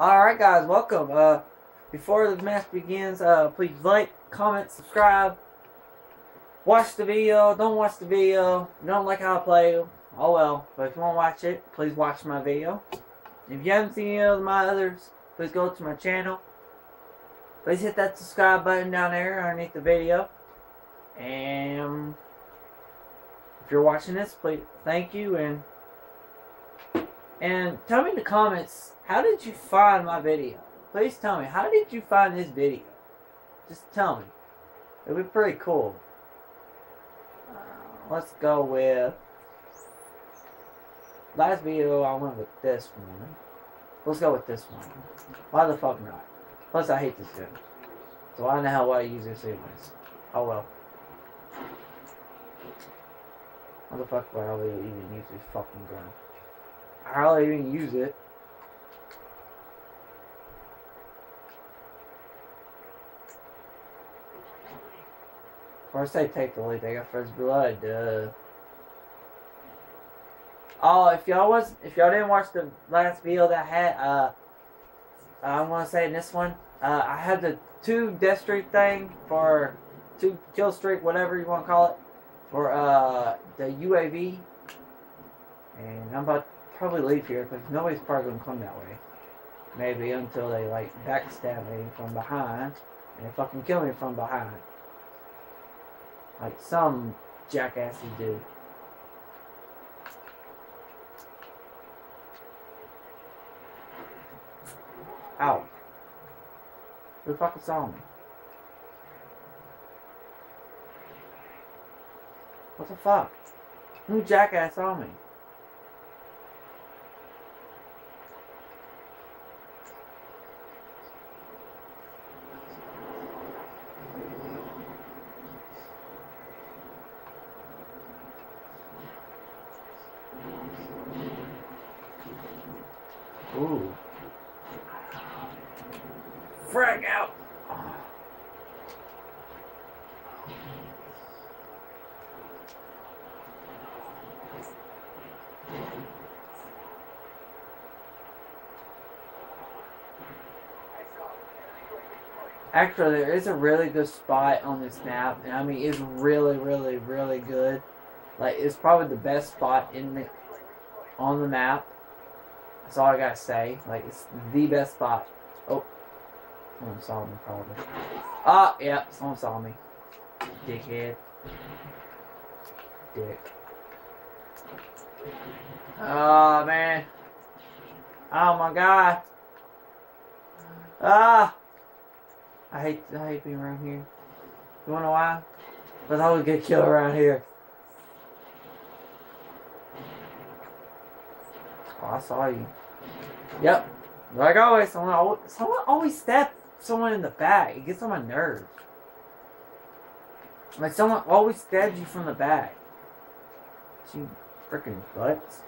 Alright guys, welcome. Uh, before the match begins, uh, please like, comment, subscribe. Watch the video, don't watch the video. You don't like how I play, oh well. But if you want to watch it, please watch my video. If you haven't seen any of my others, please go to my channel. Please hit that subscribe button down there underneath the video. And if you're watching this, please thank you and and tell me in the comments how did you find my video? Please tell me how did you find this video? Just tell me. It would be pretty cool. Uh, let's go with last video. I went with this one. Let's go with this one. Why the fuck not? Plus, I hate this gun. So why in the hell would I use this anyways? Oh well. Why the fuck would I even use this fucking gun? I hardly even use it. Of course they take the lead, they got first blood, duh. Oh, if y'all was if y'all didn't watch the last video that I had, uh I'm gonna say in this one, uh I had the two death streak thing for two kill streak, whatever you wanna call it, for uh the UAV. And I'm about probably leave here because nobody's probably gonna come that way. Maybe until they like backstab me from behind and fucking kill me from behind. Like some jackasses do. Ow. Who fucking saw me? What the fuck? Who jackass saw me? Frag out! Actually, there is a really good spot on this map, and I mean, it's really, really, really good. Like, it's probably the best spot in the on the map. That's all I gotta say. Like, it's the best spot. Oh, someone saw me probably. Ah, yeah, someone saw me. Dickhead. Dick. Oh man. Oh my god. Ah. I hate I hate being around here. You wanna know why? Because I would get killed around here. Oh, I saw you. Yep. Like always, someone always, someone always stab someone in the back. It gets on my nerves. Like someone always stabs you from the back. You freaking butts.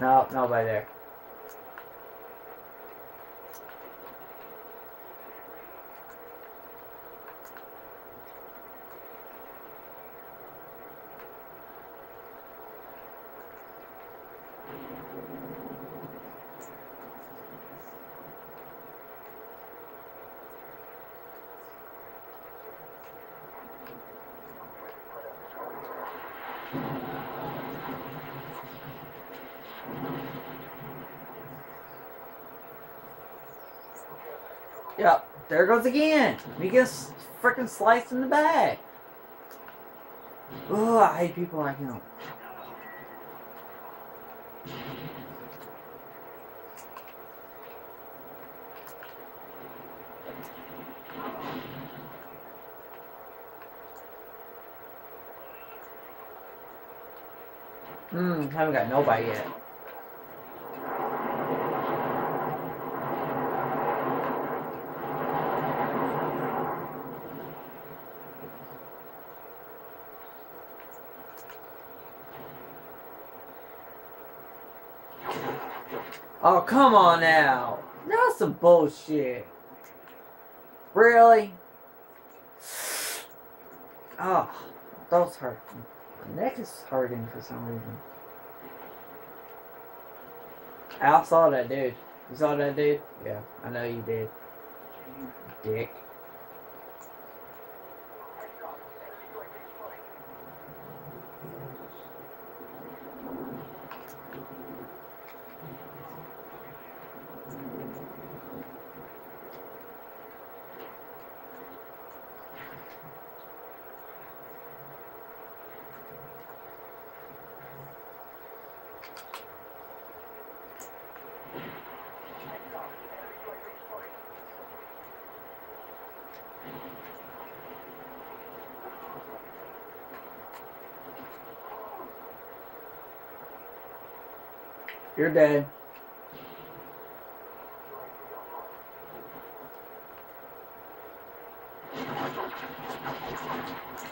No, nobody there. Yep, there goes again. He gets freaking sliced in the back. Oh, I hate people like him. Hmm, haven't got nobody yet. Oh, come on now. That's some bullshit. Really? Oh, those hurt. My neck is hurting for some reason. I saw that dude. You saw that dude? Yeah, I know you did. Dick. You're dead.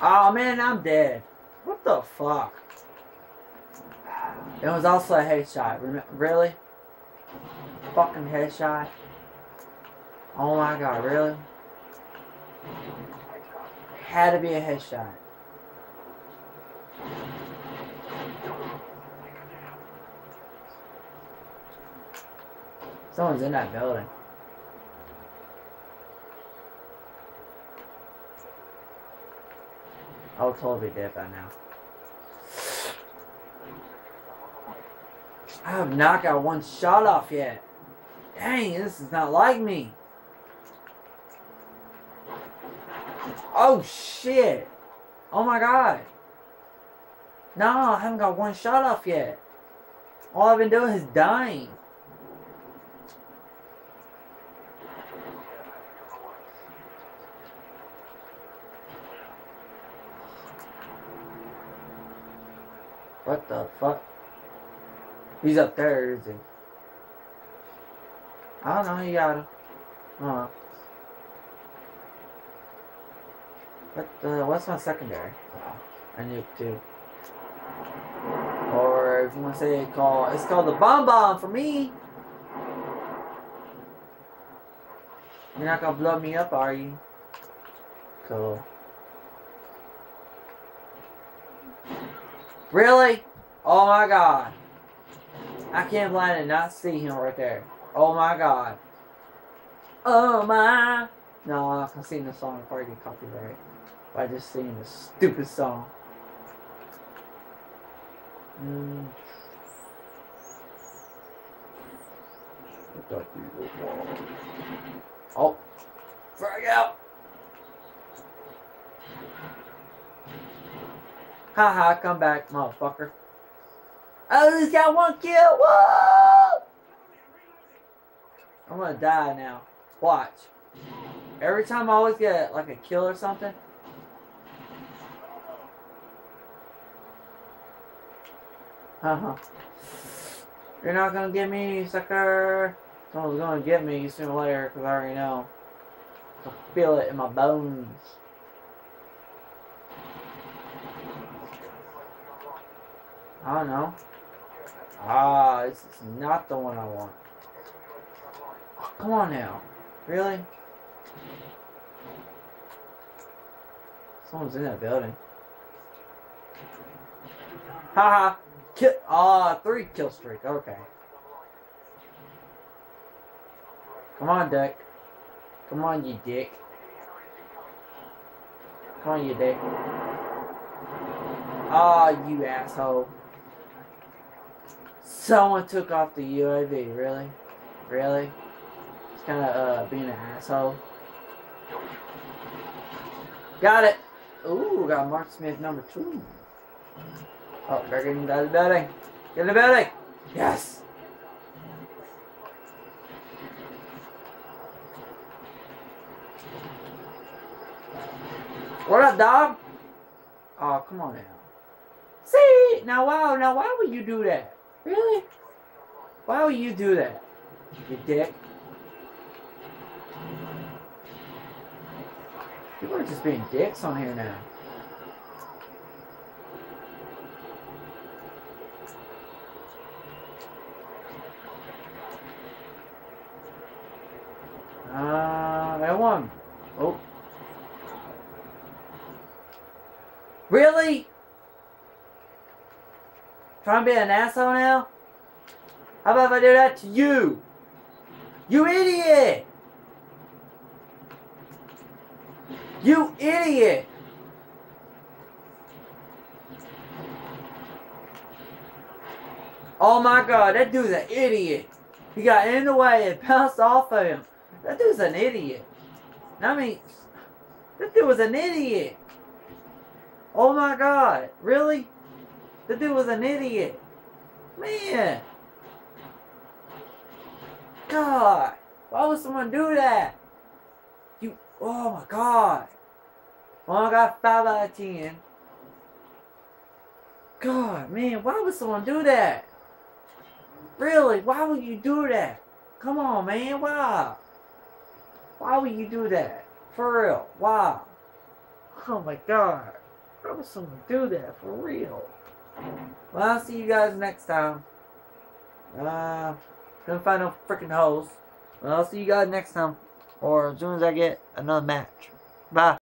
Oh man, I'm dead. What the fuck? It was also a headshot. Really? Fucking headshot. Oh my god, really? Had to be a headshot. Someone's in that building. I'll totally be dead by now. I have not got one shot off yet. Dang, this is not like me. Oh shit. Oh my god. No, I haven't got one shot off yet. All I've been doing is dying. What the fuck? He's up there, is he? I don't know, he got him. Uh, what the, what's my secondary? Oh, I need to. Or if you want to say it call, it's called the bomb bomb for me. You're not gonna blow me up, are you? Cool. Really? Oh my god. I can't blind and not see him right there. Oh my god. Oh my. No, not gonna sing the song before I get copyright. By just singing the stupid song. Mm. Oh. Frag out. Haha, come back, motherfucker. Oh, he's got one kill. Whoa! I'm gonna die now. Watch. Every time I always get like a kill or something. Uh-huh. You're not gonna get me, sucker. Someone's gonna get me sooner or later, because I already know. I feel it in my bones. I don't know. Ah, this is not the one I want. Oh, come on now. Really? Someone's in that building. Haha. Kill. Ah, three kill streak. Okay. Come on, Dick. Come on, you dick. Come on, you dick. Ah, you asshole. Someone took off the UAV. Really? Really? It's kind of uh, being an asshole. Got it. Ooh, got Mark Smith number two. Oh, they're getting out of the building. Get in the building. Yes. What up, dog? Oh, come on now. See, now, wow, now, why would you do that? Really? Why would you do that? You dick. People are just being dicks on here now. Uh, that one. Oh. Really? Trying to be an asshole now? How about if I do that to you? You idiot! You idiot! Oh my god, that dude's an idiot. He got in the way and bounced off of him. That dude's an idiot. I mean, that dude was an idiot. Oh my god? That dude was an idiot. Man. God, why would someone do that? You, oh my god. Well, I got 5 out of 10. God, man, why would someone do that? Really? Why would you do that? Come on, man. Why? Why would you do that? For real. Why? Oh my god. Why would someone do that? For real. Well, I'll see you guys next time. Uh, gonna find no freaking holes. Well, I'll see you guys next time. Or as soon as I get another match. Bye.